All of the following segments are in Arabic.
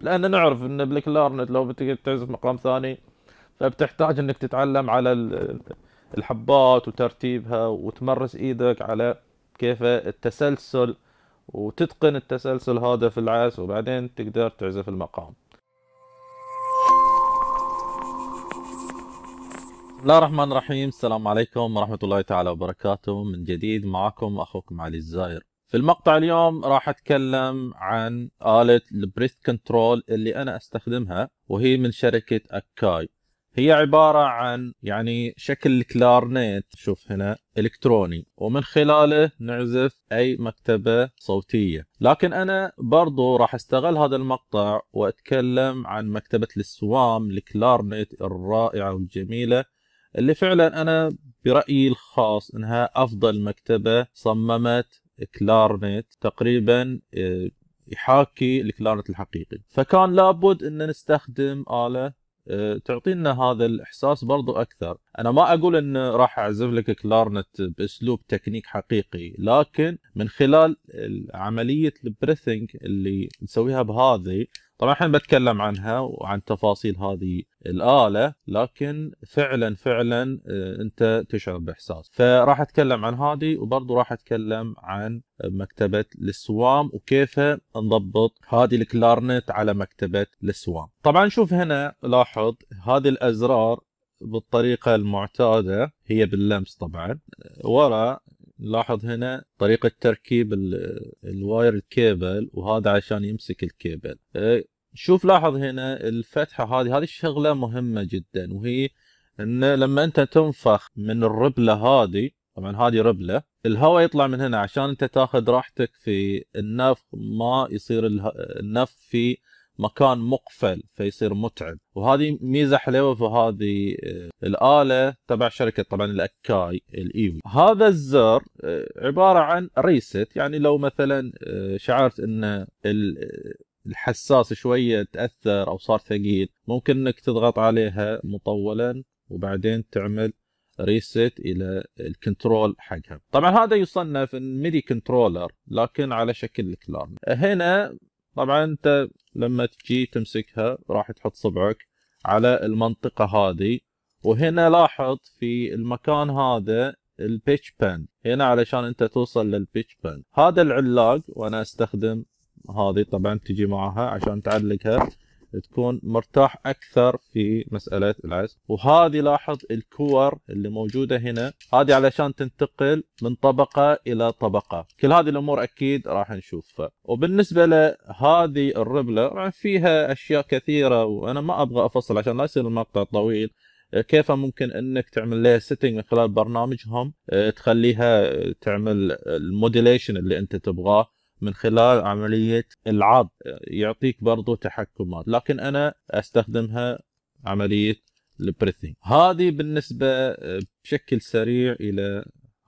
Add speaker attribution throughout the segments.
Speaker 1: لأن نعرف إن بالكلارنت لو بتقعد تعزف مقام ثاني فبتحتاج إنك تتعلم على الحبات وترتيبها وتمرس إيدك على كيف التسلسل وتتقن التسلسل هذا في العزف وبعدين تقدر تعزف المقام. بسم الله الرحمن الرحيم. السلام عليكم ورحمة الله تعالى وبركاته. من جديد معكم أخوكم علي الزاير في المقطع اليوم راح أتكلم عن آلة ال breath control اللي أنا أستخدمها وهي من شركة أكاي. هي عبارة عن يعني شكل كلارنيت شوف هنا إلكتروني. ومن خلاله نعزف أي مكتبة صوتية. لكن أنا برضو راح أستغل هذا المقطع وأتكلم عن مكتبة السوام الكلارنيت الرائعة والجميلة اللي فعلا أنا برأيي الخاص إنها أفضل مكتبة صممت كلارنيت تقريبا آه، يحاكي الكلارنت الحقيقي. فكان لابد إن نستخدم آلة آه، تعطينا هذا الإحساس برضو أكثر. أنا ما أقول إن راح أعزف لك كلارنت بأسلوب تكنيك حقيقي لكن من خلال عملية ال breathing اللي نسويها بهذه طبعا الحين بتكلم عنها وعن تفاصيل هذه الآلة لكن فعلا فعلا آه، أنت تشعر بإحساس. فراح أتكلم عن هذه وبرضه راح أتكلم عن مكتبة السوام وكيف نضبط هذه الكلارنت على مكتبة السوام. طبعا شوف هنا لاحظ هذه الأزرار بالطريقة المعتادة هي باللمس طبعا ورا لاحظ هنا طريقة تركيب ال wire ال cable وهذا عشان يمسك الكيبل. أه، شوف لاحظ هنا الفتحة هذه هذه الشغلة مهمة جدا وهي إن لما أنت تنفخ من الربلة هذه طبعا هذه ربلة الهواء يطلع من هنا عشان أنت تاخذ راحتك في النفخ ما يصير النفخ في مكان مقفل فيصير متعب. وهذه ميزة حلوة في هذه آه، الآلة تبع شركة طبعا الاكاي ال EWI هذا الزر آه، عبارة عن reset يعني لو مثلا آه، شعرت إن الحساس شوية تأثر أو صار ثقيل ممكن إنك تضغط عليها مطولا وبعدين تعمل reset إلى ال control حقها. طبعا هذا يصنف MIDI controller لكن على شكل كلارنت هنا طبعا أنت لما تجي تمسكها راح تحط صبعك على المنطقة هذه وهنا لاحظ في المكان هذا البيتش بان. هنا علشان أنت توصل للبيتش بان. هذا العلاق وأنا أستخدم هذه طبعا تجي معها عشان تعلقها. تكون مرتاح أكثر في مسألة العزف. وهذه لاحظ الكور اللي موجودة هنا. هذه علشان تنتقل من طبقة إلى طبقة. كل هذه الأمور أكيد راح نشوفها. وبالنسبة لهذه الربله فيها أشياء كثيرة وأنا ما أبغى أفصل عشان لا يصير المقطع طويل. كيف ممكن إنك تعمل لها setting من خلال برنامجهم؟ تخليها تعمل ال modulation اللي أنت تبغاه. من خلال عملية العض يعطيك برضو تحكمات. لكن أنا أستخدمها عملية ال breathing هذه بالنسبة آه، بشكل سريع إلى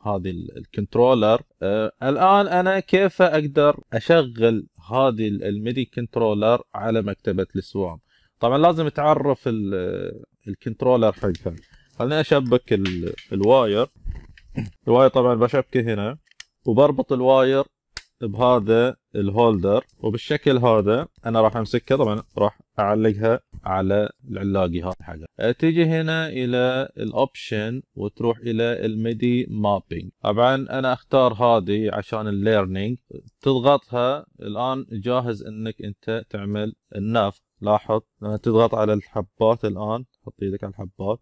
Speaker 1: هذه ال controller. آه الآن أنا كيف أقدر أشغل هذه ال MIDI controller على مكتبة السوام؟ طبعا لازم تعرف ال controller حقها. خليني أشبك ال wire. ال wire طبعا بشبكه هنا. وبربط ال wire بهذا ال holder وبالشكل هذا أنا راح امسكها طبعا راح أعلقها على العلاقي هذا حاجة تيجي هنا إلى ال option وتروح إلى ال MIDI mapping طبعا أنا أختار هذه عشان ال learning تضغطها الآن جاهز إنك أنت تعمل النفخ لاحظ لما تضغط على الحبات الآن. حط إيدك على الحبات.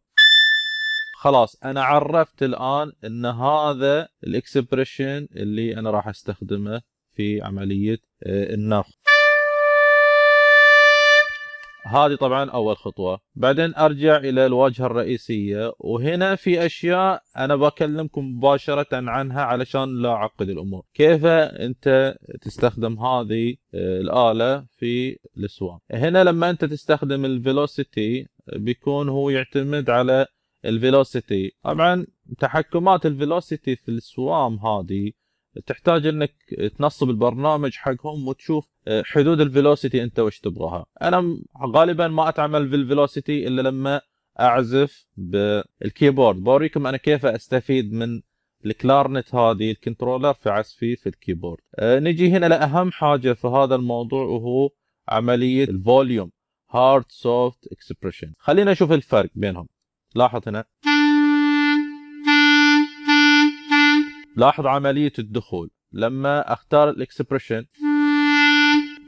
Speaker 1: خلاص أنا عرفت الآن إن هذا ال expression اللي أنا راح أستخدمه في عملية آه، النفخ هذه طبعا أول خطوة. بعدين أرجع إلى الواجهة الرئيسية وهنا في أشياء أنا بكلمكم مباشرة عنها علشان لا أعقد الأمور. كيف أنت تستخدم هذه آه، الآلة في ال SWAM؟ هنا لما أنت تستخدم ال velocity بيكون هو يعتمد على ال velocity. طبعا تحكمات ال velocity في ال SWAM هذه تحتاج إنك تنصب البرنامج حقهم وتشوف آه، حدود ال velocity أنت وش تبغاها. أنا غالبا ما أتعامل بال velocity إلا لما أعزف بال keyboard. بوريكم أنا كيف أستفيد من ال clarinet هذه ال controller في عزفي في ال keyboard. أه نجي هنا لأهم حاجة في هذا الموضوع وهو عملية ال volume hard soft expression خلينا نشوف الفرق بينهم. لاحظ هنا. لاحظ عملية الدخول. لما أختار ال expression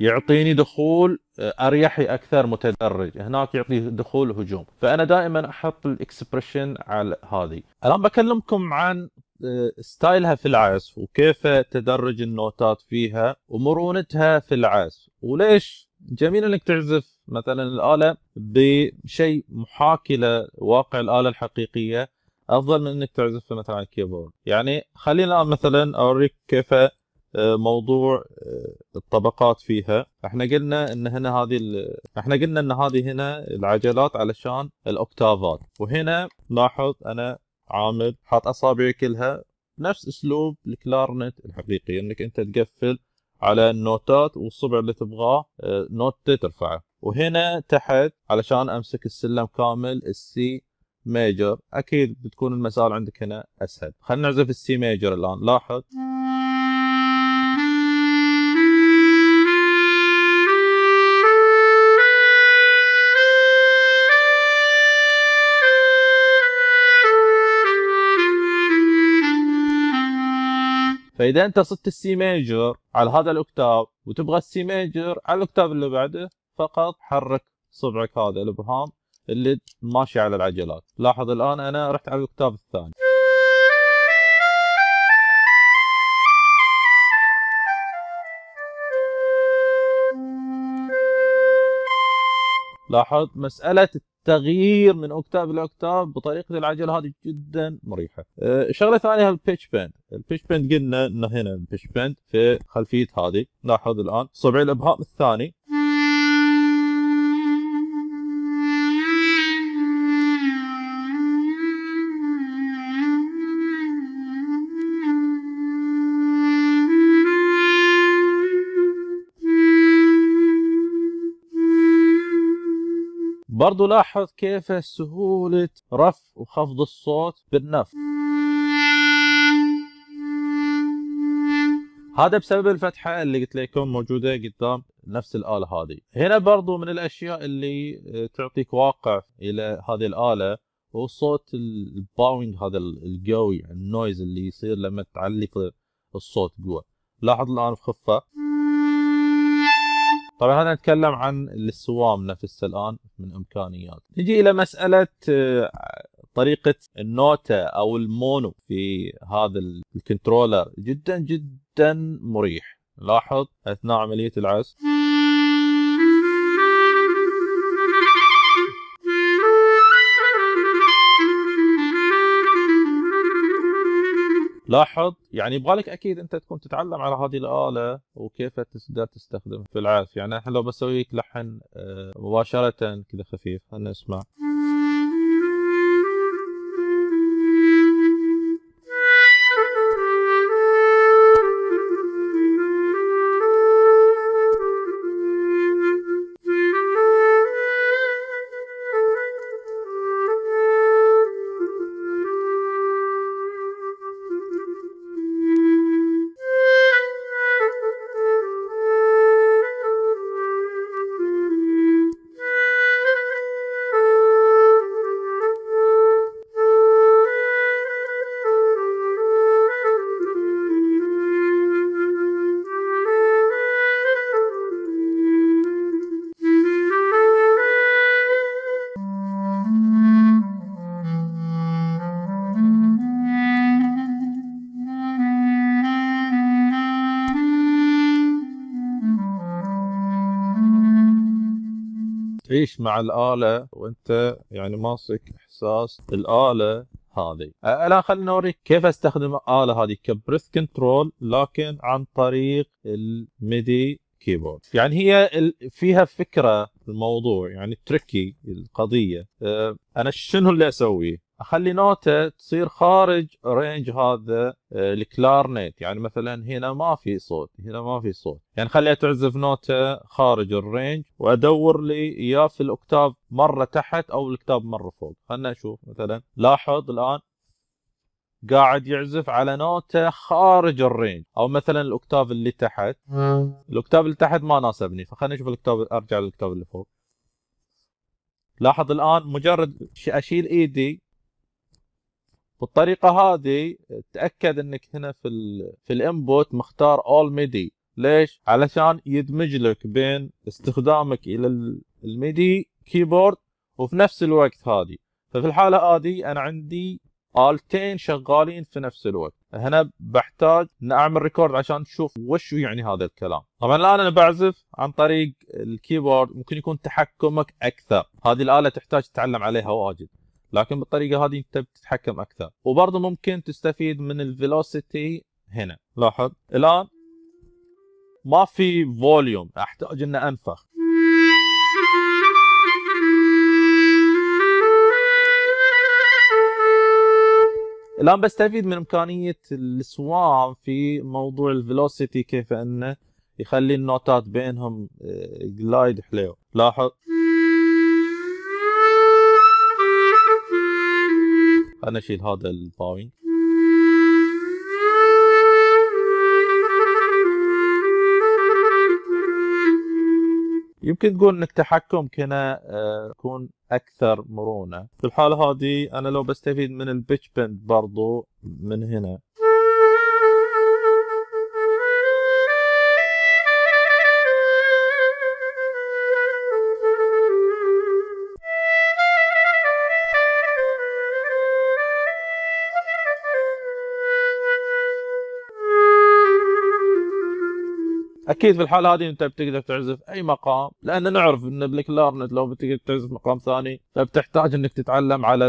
Speaker 1: يعطيني دخول آه، اريحي أكثر متدرج. هناك يعطي دخول هجوم. فأنا دائما أحط ال expression على هذه. الآن بكلمكم عن آه، style ها في العزف وكيف تدرج النوتات فيها ومرونتها في العزف. وليش جميل إنك تعزف مثلا الآلة بشيء محاكي لواقع الآلة الحقيقية أفضل من إنك تعزف مثلا على ال keyboard. يعني خلينا مثلا أوريك كيف آه، موضوع آه، الطبقات فيها. إحنا قلنا إن هنا هذه إحنا قلنا إن هذه هنا العجلات علشان ال octave ات. وهنا لاحظ أنا عامل حاط أصابعي كلها نفس أسلوب ال clarinet الحقيقي إنك أنت تقفل على النوتات والصبع اللي تبغاه آه، note ترفعه. وهنا تحت علشان أمسك السلم كامل ال C major أكيد بتكون المسار عندك هنا أسهل. خلينا نعزف ال C major الآن. لاحظ. فإذا أنت صدت ال C major على هذا ال octave وتبغى ال C major على ال octave اللي بعده فقط حرك صبعك هذا الابهام اللي ماشي على العجلات. لاحظ الآن أنا رحت على ال octave الثاني. لاحظ مسألة التغيير من octave ل octave بطريقة العجلة هذه جدا مريحة. أه شغلة ثانية ال pitch bend، ال pitch bend قلنا إنه هنا ال pitch bend في خلفية هذه، لاحظ الآن صبع الإبهام الثاني. برضو لاحظ كيف سهولة رفع وخفض الصوت بالنفخ هذا بسبب الفتحة اللي قلت لكم موجودة قدام نفس الآلة هذه. هنا برضو من الأشياء اللي تعطيك واقع إلى هذه الآلة هو صوت ال blowing هذا القوي ال noise اللي يصير لما تعلي الصوت قوة لاحظ الآن بخفة طبعا هذا نتكلم عن ال SWAM نفسه الآن من إمكانيات؟ نجي إلى مسألة آه، طريقة النوتة أو ال mono في هذا ال controller. جدا جدا مريح. لاحظ اثناء عملية العزف. لاحظ؟ يعني يبغى لك أكيد أنت تكون تتعلم على هذه الآلة وكيف تقدر تستخدمها في العزف يعني إحنا لو بسوي لك لحن آه، مباشرة كذا خفيف خلينا نسمع. مع الآلة وانت يعني ماسك إحساس الآلة هذه. الآن خلينا نوريك كيف أستخدم الآلة هذه ك breath control لكن عن طريق ال MIDI keyboard. يعني هي فيها فكرة الموضوع يعني tricky القضية. أه، أنا شنو اللي أسويه؟ أخلي نوتة تصير خارج range هذا آه، ال clarinet يعني مثلا هنا ما في صوت هنا ما في صوت. يعني خليها تعزف نوتة خارج ال range وأدور لي يا في ال octave مرة تحت أو ال octave مرة فوق. خلنا نشوف مثلا. لاحظ الآن قاعد يعزف على نوتة خارج ال range أو مثلا ال octave اللي تحت. ال octave اللي تحت ما ناسبني فخلينا نشوف ال octave أرجع لل octave اللي فوق. لاحظ الآن مجرد أشيل إيدي بالطريقة هذه تأكد إنك هنا في ال في ال input مختار all MIDI ليش؟ علشان يدمج لك بين استخدامك إلى ال MIDI keyboard وفي نفس الوقت هذه. ففي الحالة هذه أنا عندي آلتين شغالين في نفس الوقت. هنا بحتاج ان أعمل record عشان تشوف وش يعني هذا الكلام. طبعا الآن أنا بعزف عن طريق ال keyboard ممكن يكون تحكمك أكثر. هذه الآلة تحتاج تتعلم عليها واجد. لكن بالطريقة هذه أنت بتتحكم أكثر. وبرضه ممكن تستفيد من ال velocity هنا. لاحظ الآن ما في volume أحتاج ان أنفخ. الآن بستفيد من إمكانية ال SWAM في موضوع ال velocity كيف إنه يخلي النوتات بينهم glide آه، حلو لاحظ. أنا أشيل هذا ال bowing يمكن تقول انك تحكمك هنا آه، يكون أكثر مرونة. في الحالة هذه أنا لو بستفيد من ال pitch bend برضو من هنا. أكيد في الحالة هذه أنت بتقدر تعزف أي مقام لأن نعرف إن بالكلارنت لو بتقدر تعزف مقام ثاني فبتحتاج إنك تتعلم على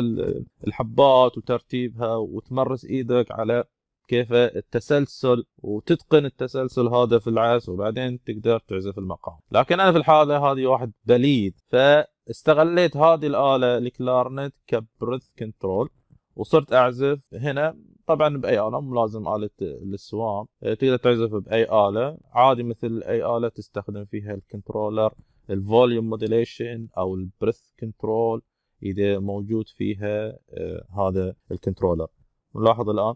Speaker 1: الحبات وترتيبها وتمرس إيدك على كيف التسلسل وتتقن التسلسل هذا في العزف وبعدين تقدر تعزف المقام. لكن أنا في الحالة هذه واحد بليد فاستغليت هذه الآلة الكلارنت ك breath control وصرت أعزف هنا طبعا بأي آلة مو لازم آلة ال SWAM. آه، تقدر تعزف بأي آلة. عادي مثل أي آلة تستخدم فيها ال controller ال volume modulation أو ال breath control إذا موجود فيها آه، هذا ال controller. نلاحظ الآن.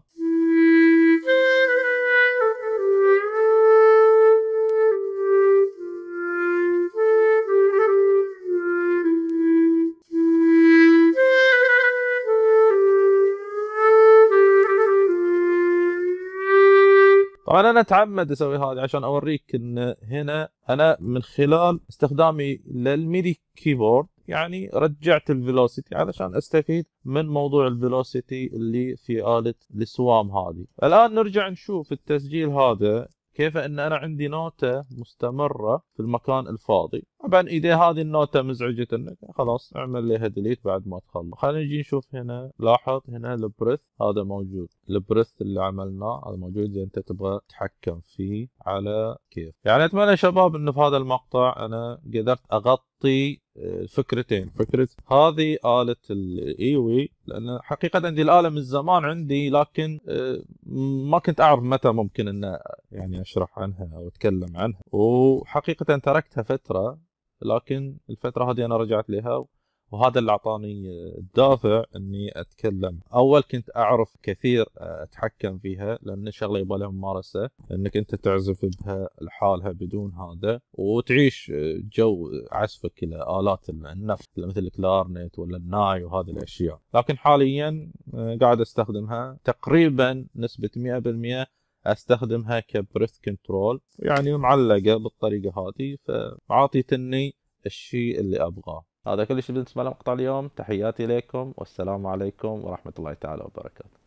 Speaker 1: طبعا أنا اتعمد أسوي هذا عشان اوريك إن هنا أنا من خلال استخدامي لل MIDI keyboard يعني رجعت ال velocity علشان استفيد من موضوع ال velocity اللي في آلة ال SWAM هذه. الآن نرجع نشوف التسجيل هذا. كيف إن أنا عندي نوتة مستمرة في المكان الفاضي. طبعا إذا هذه النوتة مزعجة إنك خلاص اعمل لها delete بعد ما تخلص. خلينا نجي نشوف هنا. لاحظ هنا ال breath. هذا موجود. ال breath اللي عملناه هذا موجود. إذا أنت تبغى تتحكم فيه على كيف. يعني أتمنى شباب إنه في هذا المقطع أنا قدرت أغطي فكرتين فكرة هذه آلة الإيوي لأن حقيقة عندي الآلة من زمان عندي لكن آه، ما كنت أعرف متى ممكن أن يعني أشرح عنها أو أتكلم عنها. وحقيقة تركتها فترة لكن الفترة هذه أنا رجعت لها وهذا اللي أعطاني الدافع إني أتكلم. أول كنت أعرف كثير أتحكم فيها لأن الشغله يبغى لها ممارسة إنك أنت تعزف بها لحالها بدون هذا وتعيش جو عزفك إلى آلات النفخ مثل الكلارنت ولا الناي وهذه الأشياء. لكن حاليا قاعد أستخدمها. تقريبا نسبة 100% أستخدمها ك breath control يعني معلقة بالطريقة هذه فعاطيتني الشيء اللي أبغاه. هذا كل شيء بالنسبة لمقطع اليوم. تحياتي لكم والسلام عليكم ورحمة الله تعالى وبركاته.